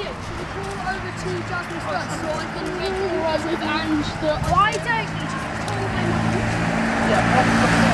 Over to so I can the... Why don't you just call him? Yeah,